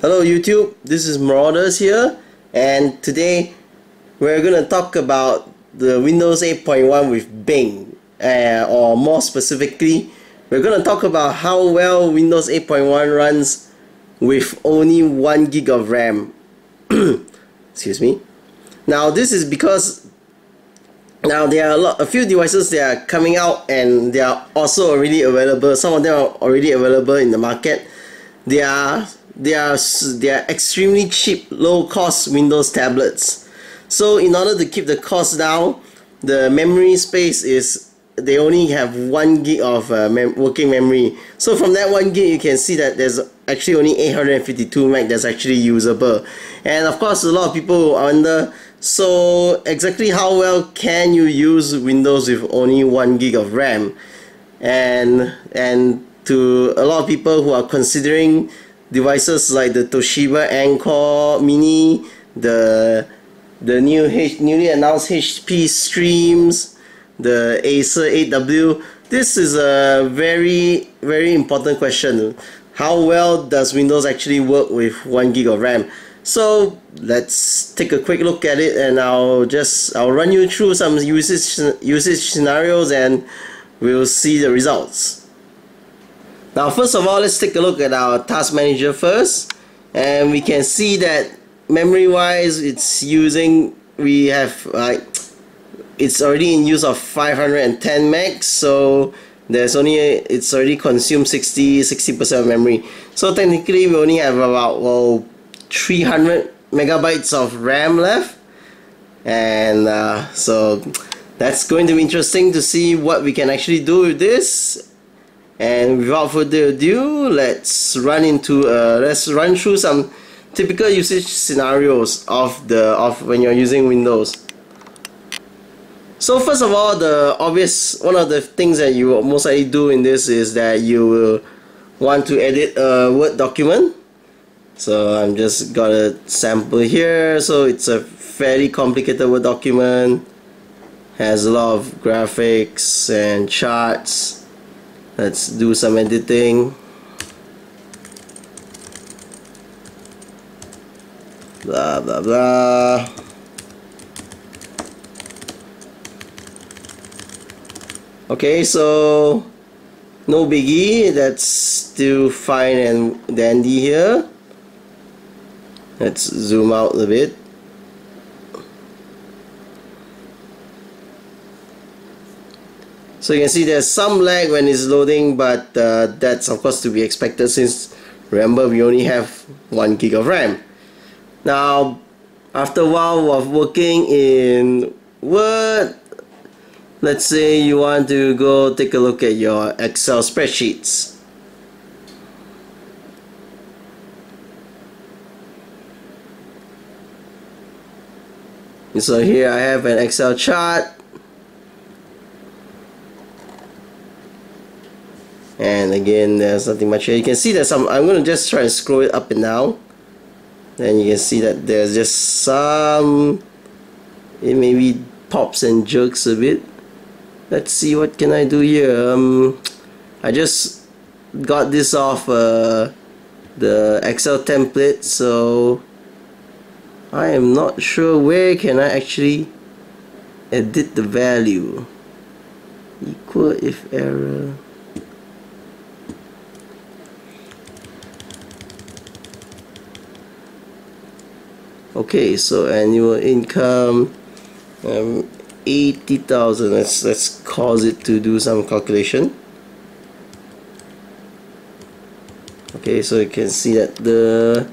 Hello YouTube, this is Marauders here and today we're going to talk about the Windows 8.1 with Bing uh, or more specifically we're going to talk about how well Windows 8.1 runs with only 1 gig of RAM. Excuse me. Now this is because now there are a lot a few devices that are coming out and they are also already available. Some of them are already available in the market. They are they are they are extremely cheap low cost Windows tablets. So in order to keep the cost down the memory space is they only have one gig of uh, mem working memory. So from that one gig you can see that there's actually only 852 meg that's actually usable. And of course a lot of people wonder so exactly how well can you use Windows with only one gig of RAM? And and to a lot of people who are considering devices like the Toshiba Encore Mini, the the new H, newly announced HP Streams, the Acer 8W. This is a very very important question. How well does Windows actually work with 1 gig of RAM? So let's take a quick look at it and I'll just I'll run you through some usage usage scenarios and we'll see the results. Now first of all let's take a look at our task manager first. And we can see that memory wise it's using we have like it's already in use of 510 megs. So there's only it's already consumed 60 60% of memory. So technically we only have about well 300 megabytes of RAM left. And uh, so that's going to be interesting to see what we can actually do with this and without further ado let's run into uh, let's run through some typical usage scenarios of the of when you're using Windows. So first of all the obvious one of the things that you most likely do in this is that you will want to edit a Word document. So I'm just got a sample here. So it's a fairly complicated Word document. Has a lot of graphics and charts let's do some editing. Blah blah blah. Okay so no biggie. That's still fine and dandy here. Let's zoom out a bit So you can see there's some lag when it's loading but uh, that's of course to be expected since remember we only have 1 gig of RAM. Now after a while of working in Word let's say you want to go take a look at your Excel spreadsheets. So here I have an Excel chart and again there's nothing much here. You can see there's some I'm gonna just try and scroll it up and down. And you can see that there's just some it maybe pops and jerks a bit. Let's see what can I do here? Um, I just got this off uh, the Excel template so I am not sure where can I actually edit the value. Equal if error okay so annual income um, 80,000 let's let's cause it to do some calculation. Okay so you can see that the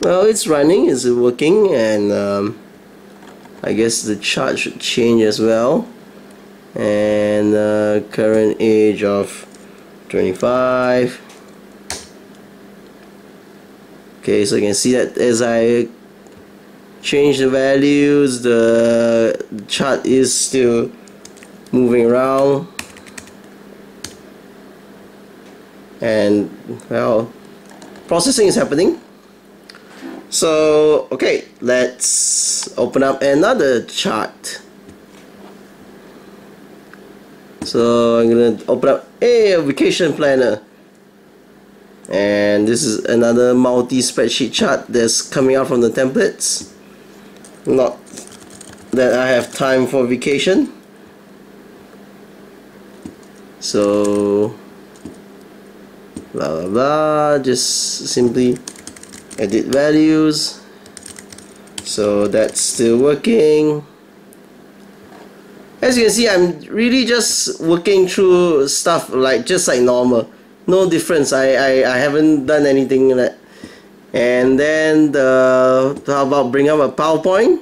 well it's running it's working and um, I guess the chart should change as well. And uh, current age of 25 okay so you can see that as I change the values the chart is still moving around. And well processing is happening. So okay let's open up another chart so I'm gonna open up a vacation planner. And this is another multi spreadsheet chart that's coming out from the templates not that I have time for vacation. So blah blah blah just simply edit values. So that's still working. As you can see I'm really just working through stuff like just like normal. No difference. I, I, I haven't done anything in that and then the how about bring up a PowerPoint?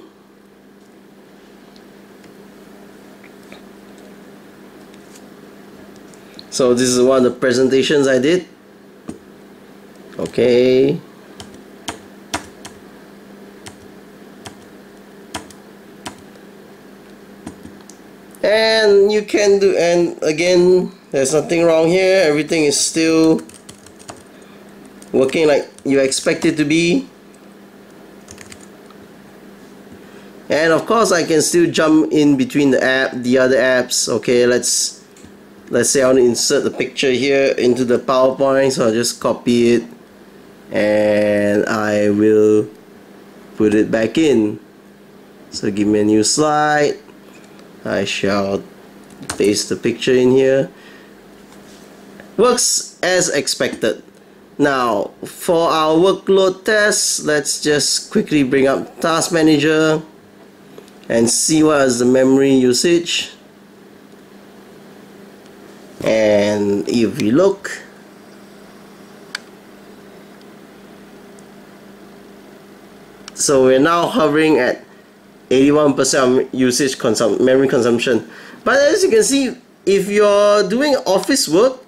So this is one of the presentations I did. Okay. And you can do and again there's nothing wrong here. Everything is still working like you expect it to be. And of course I can still jump in between the app the other apps. Okay let's let's say I want to insert the picture here into the PowerPoint so I'll just copy it. And I will put it back in. So give me a new slide. I shall paste the picture in here. Works as expected now for our workload test let's just quickly bring up task manager and see what is the memory usage. And if we look so we're now hovering at 81% of usage consum memory consumption. But as you can see if you're doing office work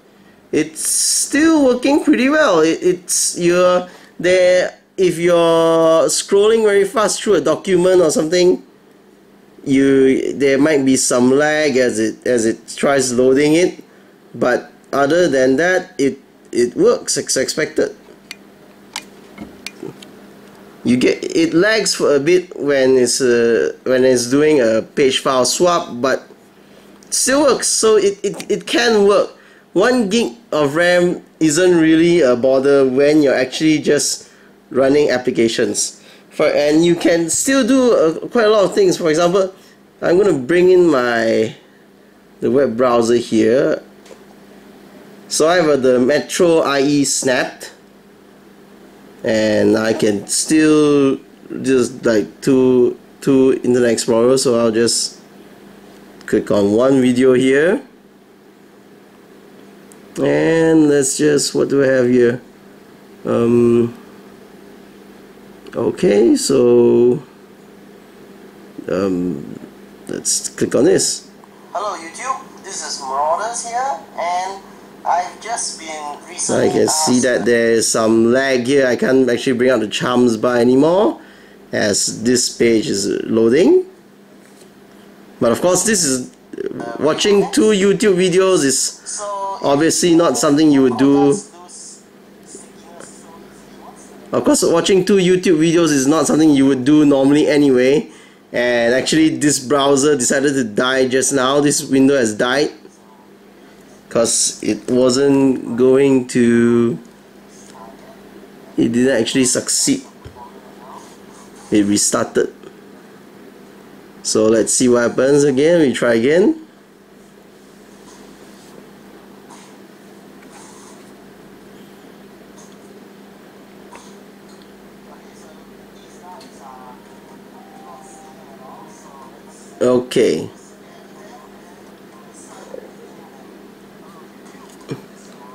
it's still working pretty well. It, it's you're there if you're scrolling very fast through a document or something you there might be some lag as it as it tries loading it but other than that it it works as expected. You get it lags for a bit when it's uh, when it's doing a page file swap but still works. So it, it, it can work one gig of RAM isn't really a bother when you're actually just running applications. For and you can still do uh, quite a lot of things. For example I'm going to bring in my the web browser here. So I have the Metro IE snapped. And I can still just like two two Internet Explorer so I'll just click on one video here and let's just what do I have here um, okay so um, let's click on this hello YouTube this is Marauders here and I've just been recently I can see that there is some lag here. I can't actually bring out the charms bar anymore as this page is loading. But of course this is watching two YouTube videos is obviously not something you would do. Of course watching two YouTube videos is not something you would do normally anyway. And actually this browser decided to die just now. This window has died. Because it wasn't going to it didn't actually succeed. It restarted. So let's see what happens again. We try again okay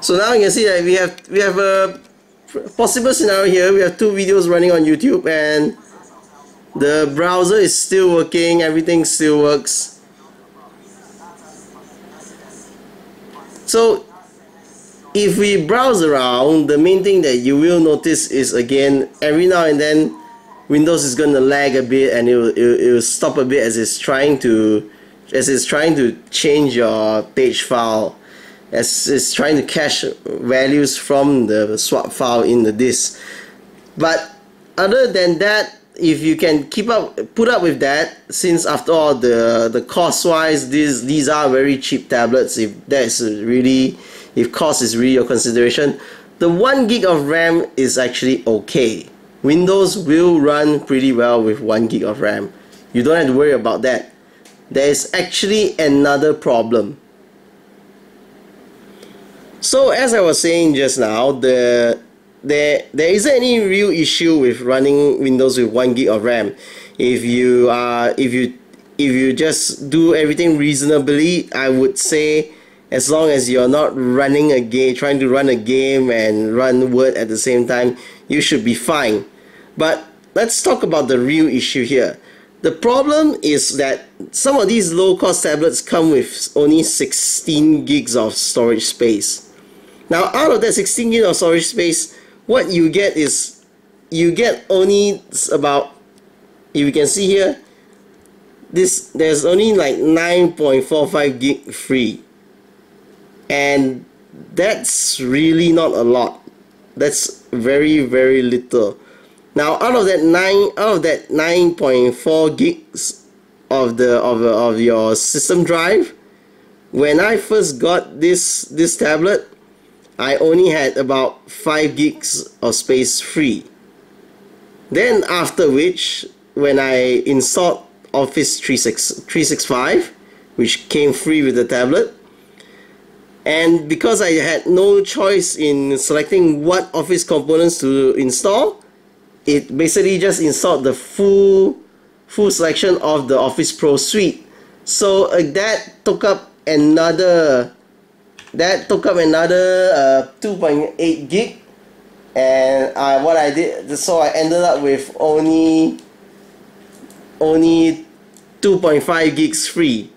So now you can see that we have we have a possible scenario here. We have two videos running on YouTube and the browser is still working, everything still works. So if we browse around, the main thing that you will notice is again every now and then Windows is going to lag a bit and it will, it, will, it will stop a bit as it's trying to as it's trying to change your page file. As it's trying to cache values from the swap file in the disk. But other than that if you can keep up put up with that since after all the the cost wise these these are very cheap tablets. If that's really if cost is really your consideration the 1 gig of RAM is actually okay. Windows will run pretty well with 1 gig of RAM. You don't have to worry about that. There is actually another problem. So as I was saying just now, the there there isn't any real issue with running Windows with 1 gig of RAM. If you are if you if you just do everything reasonably, I would say as long as you're not running a game trying to run a game and run Word at the same time, you should be fine. But let's talk about the real issue here. The problem is that some of these low cost tablets come with only 16 gigs of storage space. Now out of that 16 gigs of storage space, what you get is you get only about if you can see here this there's only like 9.45 gig free and that's really not a lot that's very very little now out of that 9 out of that 9.4 gigs of the of, of your system drive when I first got this this tablet I only had about 5 gigs of space free. Then after which, when I installed Office 365, which came free with the tablet, and because I had no choice in selecting what Office components to install, it basically just installed the full full selection of the Office Pro suite. So uh, that took up another that took up another uh, 2.8 gig and I, what I did so I ended up with only only 2.5 gigs free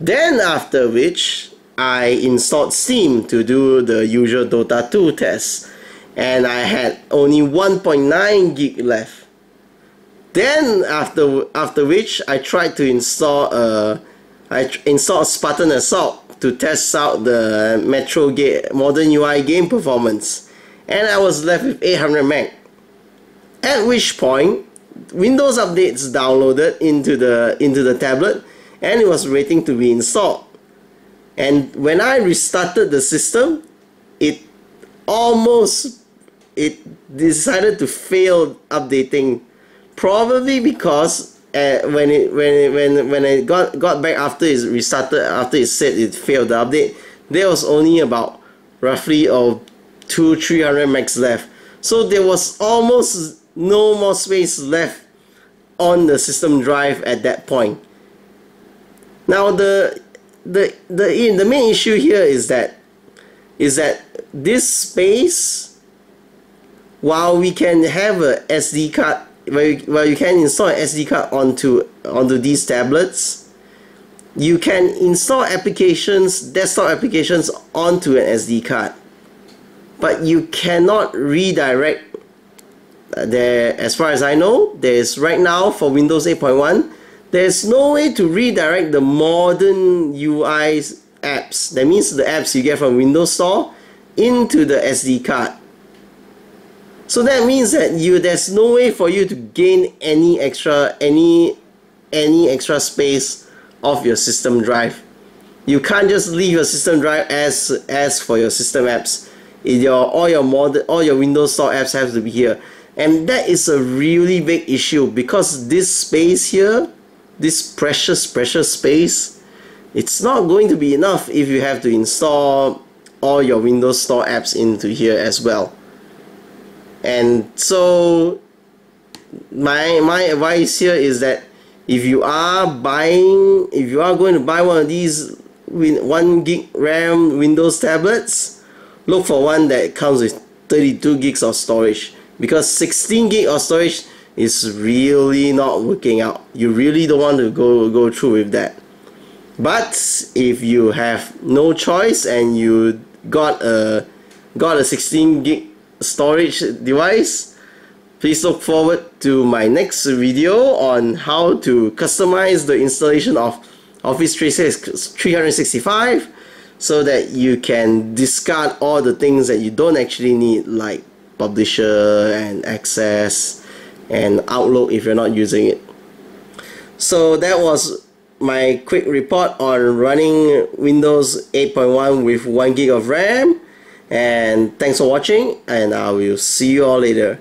then after which I installed Steam to do the usual Dota 2 test and I had only 1.9 gig left then after after which I tried to install a I installed Spartan Assault to test out the Metro game, Modern UI game performance and I was left with 800 meg. At which point Windows updates downloaded into the into the tablet and it was waiting to be installed. And when I restarted the system, it almost it decided to fail updating. Probably because uh, when it when it, when when I got got back after it restarted after it said it failed the update there was only about roughly of two three hundred megs left. So there was almost no more space left on the system drive at that point. Now the the the the main issue here is that is that this space while we can have a SD card where you, where you can install an SD card onto onto these tablets you can install applications desktop applications onto an SD card. But you cannot redirect uh, there as far as I know there's right now for Windows 8.1 there's no way to redirect the modern UI apps that means the apps you get from Windows Store into the SD card so that means that you there's no way for you to gain any extra any any extra space of your system drive. You can't just leave your system drive as as for your system apps. Your all your mod all your Windows Store apps have to be here. And that is a really big issue because this space here, this precious precious space, it's not going to be enough if you have to install all your Windows Store apps into here as well. And so my my advice here is that if you are buying if you are going to buy one of these win 1 gig RAM Windows tablets look for one that comes with 32 gigs of storage. Because 16 gig of storage is really not working out. You really don't want to go go through with that. But if you have no choice and you got a got a 16 gig storage device please look forward to my next video on how to customize the installation of Office 365 so that you can discard all the things that you don't actually need like publisher and access and outlook if you're not using it so that was my quick report on running Windows 8.1 with 1 gig of RAM And thanks for watching and I will see you all later.